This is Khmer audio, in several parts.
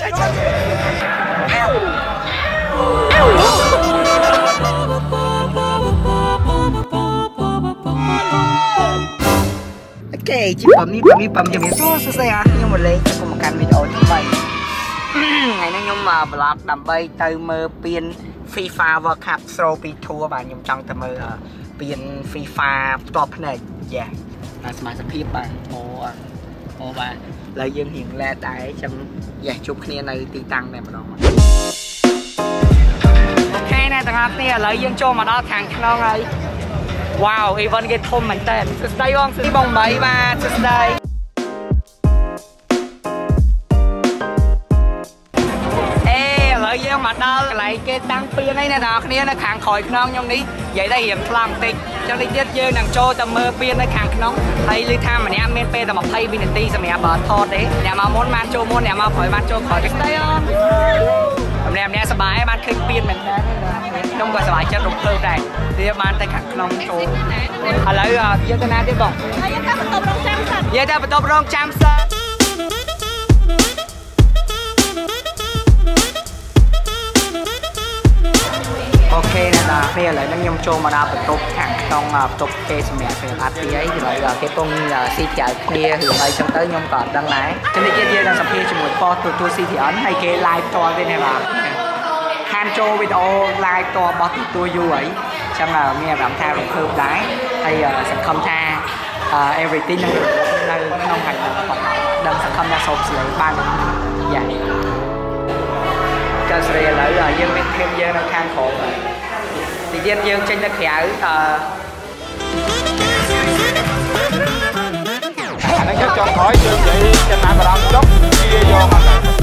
ឆាឆាអូខេជីបំនេះបំនេះបំជំរាបសួរសួស្តីអាខ្ញុំមកលេងខ្ញុំមកកាន់វីដេអូថ្មីថ្ងៃនេះខ្ញុំមក vlog ដើម្បីទៅមើលពៀន FIFA World Cup Throw ពី Tour បាទខ្ញុំចង់ទៅមើលពៀន FIFA ផ្ទាល់ភ្នែកយ៉ាបាទសមាជិកភាពបាទអូ អូបាទឥឡូវយើងរៀងឡែដែរចាំយ៉ាជួបគ្នានៅទីតាំងតែម្ដងអូខេអ្នកទាំងអស់គ្នាឥឡូវយើងចូលមកដល់ខាងក្នុងហើយវ៉ាវ event គេធំមែនតើសួស្តីបងសួស្តីបង8បាទសួស្តី គេតាំងពៀនហើយអ្នកនរគ្នានៅខាងក្រោយខ្នងខ្ញុំនេះនិយាយទៅរៀងខ្លាំងបន្តិចចឹងនេះទៀតយើងនឹងចូលទៅមើលពៀននៅខាងក្នុងហើយឮថាម្នាក់មានពេលតែ20វិនាទីសម្រាប់ថតទេអ្នកមកមុនបានចូលមុនអ្នកមកក្រោយបានចូលក្រោយស្ដីអូនម្នាក់ម្នាក់សប្បាយបានឃើញពៀនមែនតើខ្ញុំក៏សប្បាយចិត្តរំភើបដែរវាបានទៅខាងក្នុងចូលឥឡូវយើងទៅណាទៀតបងយើងទៅបន្ទប់រងចាំសិនយើងទៅបន្ទប់រងចាំសិន គ្នាឥឡូវហ្នឹងខ្ញុំចូលមកដល់បន្ទប់ខាងក្នុងបន្ទប់គេសម្រាប់ពេលអត់ទីអីឥឡូវគេពងស៊ីចៅគ្នារឿងអីចឹងទៅខ្ញុំក៏អត់ដឹងដែរចឹងនេះគេយើងនឹងសម្ភាសជាមួយប៉ុសទូទួល CTN ហើយគេ live ផ្ទាល់ទេណាបាទខានចូលវីដេអូ live ផ្ទាល់របស់ទូទួលយូរហើយចឹងមានអារម្មណ៍ថារំភើបដែរហើយសង្ឃឹមថា everything នឹងនៅក្នុងថ្ងៃនេះដឹងសង្ឃឹមថាសូមស្លេបានយ៉ាងចាស្រីឥឡូវយើងមានធៀមយើងនៅខាងក្រោមទីទៀ តយើងចេញទៅក្រៅអឺអានេះយើងចង់ក្រោយយើងនិយាយចំណាយបារម្ភចុះវាយកមក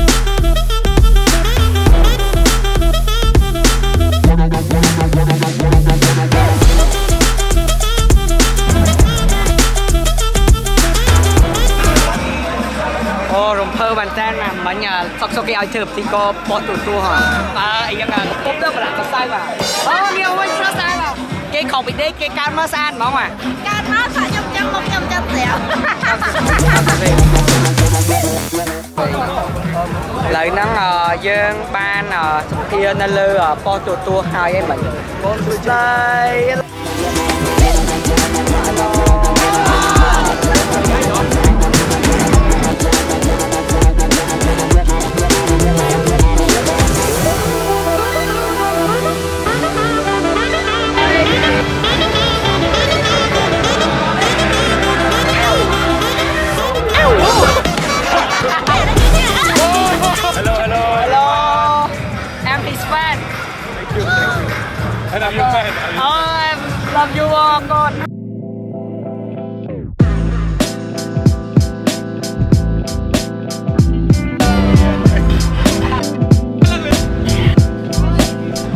មែនតើមិញសុកសុកគេឲ្យធ្វើទីកបោះទូទួហ៎អើអីយ៉ាងពុំទៅប្រឡាក់សរសៃបាទអូមានវិញសរសៃបាទគេខំពីដេកគេកើតមកស្អាតហ្មងបាទកើតមកថាខ្ញុំចាំមកខ្ញុំចាំស្រាវឥឡូវហ្នឹងយើងបានសម្ភារនៅលើប៉ុស្តិ៍ទូទួហើយឯងមិញបងសួស្ដី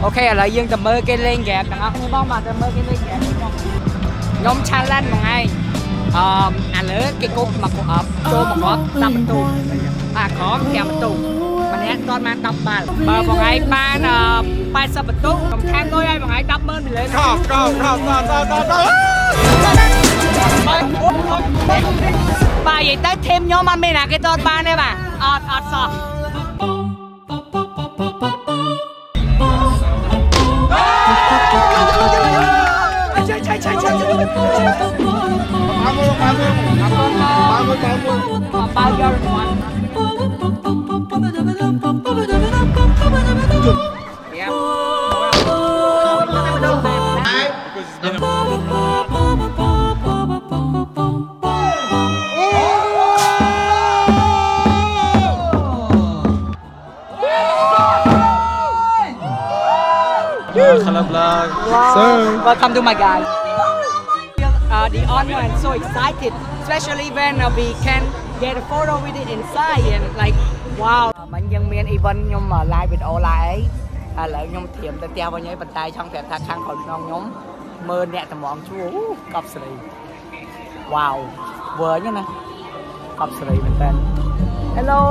អូខេឥឡូវយើងទៅមើលគេលេងហ្គេមទាំងអស់គ្នាបងបាទទៅមើលគេលេងហ្គេមខ្ញុំ challenge មួយថ្ងៃអឺអាលើគេគប់មកអប់ចូលមកគាត់10បន្ទូអាក្រម5បន្ទូម្នាក់ទាត់បាន10បាល់បើបងឯងបាន80បន្ទុកខ្ញុំថែមលុយឲ្យបងឯង100000ពីលើកោកោកោកោកោកោបាទនិយាយទៅធីមខ្ញុំអត់មានណាគេទាត់បានទេបាទអត់អត់សោះ Hello vlog. So, welcome to my guys. Uh, the honor and so excited, especially when uh, we can get a photo with it inside and like wow មិញយើងមាន event ខ្ញុំ live video live អីឥឡូវខ្ញុំត្រៀមទៅផ្ទះវិញហើយប៉ុន្តែចង់ប្រាប់ថាខាងក្រោយក្នុងខ្ញុំមើលអ្នកតម្រងជួកប់ស្រីវ៉ាវវើញណាកប់ស្រីមែនតើ Hello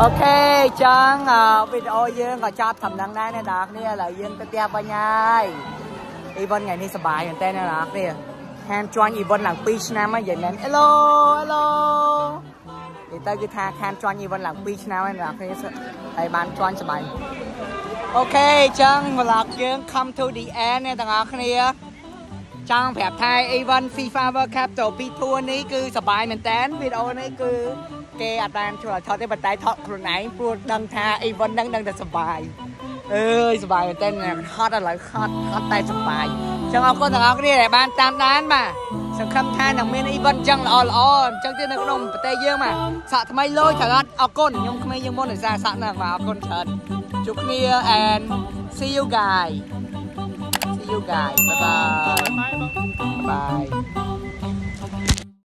អូខេចឹងវីដេអូយើងក៏ចប់ត្រឹមហ្នឹងដែរអ្នកនរគ្នាឥឡូវយើងទៅផ្ទះវិញហើយ event ថ្ងៃនេះសប្បាយមែនតើអ្នកនរគ្នា ហាន join event ឡើង2ឆ្នាំហើយនិយាយមែន Hello Hello និយាយទៅគឺថាខានជន់អីវិនឡើង2ឆ្នាំហើយអ្នកគ្នាហើយបានជន់សบายអូខេអញ្ចឹង vlog យើង come to the end អ្នកទាំងអស់គ្នាចង់ប្រាប់ថា event FIFA World Cup ចូលពីទួនេះគឺសบายមែនតើវីដេអូនេះគឺគេអត់បានជួយឲ្យថតទេប៉ុន្តែថតខ្លួនឯងព្រោះដឹងថា event ហ្នឹងដឹងតែសบาย អើយសុបាយមែនតើហត់ឥឡូវហត់ហត់តែសុបាយចឹងអរគុណទាំងអស់គ្នាដែលបានតាមដានបាទសង្ឃឹមថានឹងមានអ៊ីវ៉ាន់ចឹងល្អល្អអញ្ចឹងទៀតនៅក្នុងប្រទេសយើងបាទសក់ថ្មីលុយត្រឡប់អរគុណខ្ញុំក្មេងយើងមុនដោយសារសក់ហ្នឹងបាទអរគុណច្រើនជួបគ្នា and see you guys see you guys bye bye bye bye